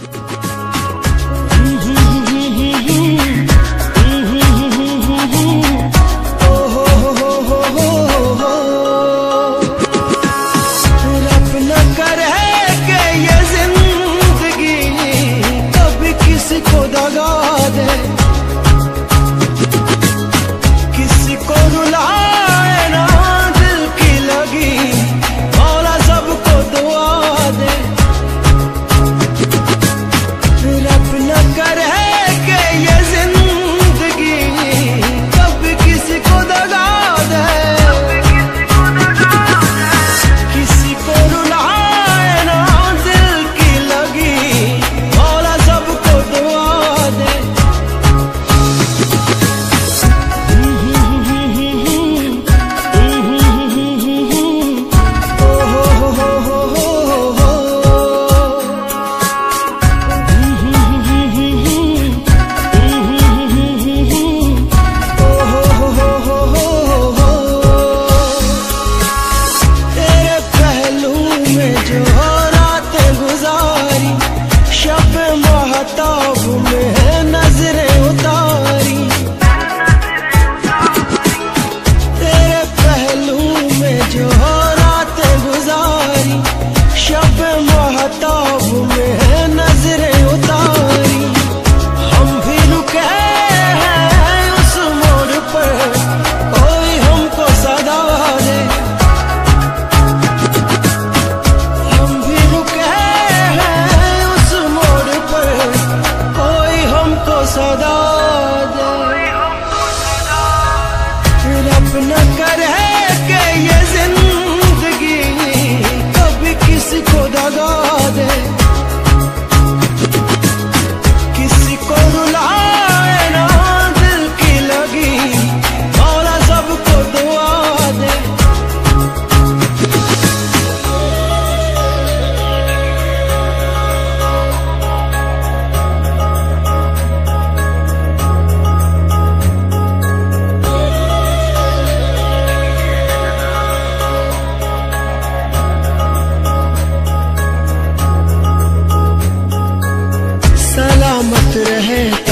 Bye.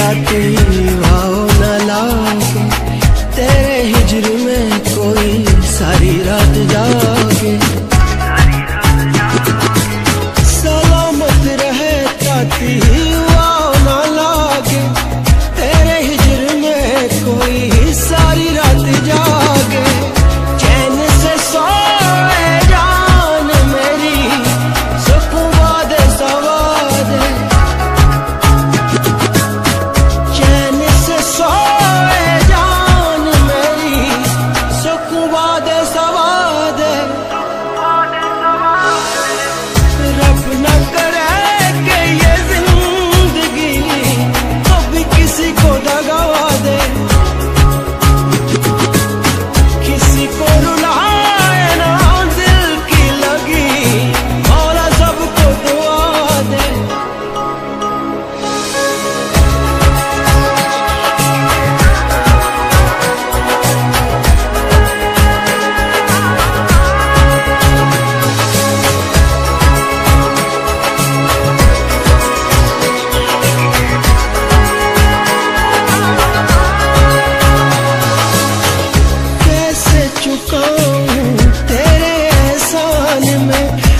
I do.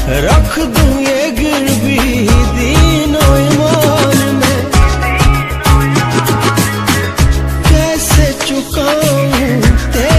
रख दू ये गिरवी दीनो ईमान में। कैसे चुकाऊं तेरे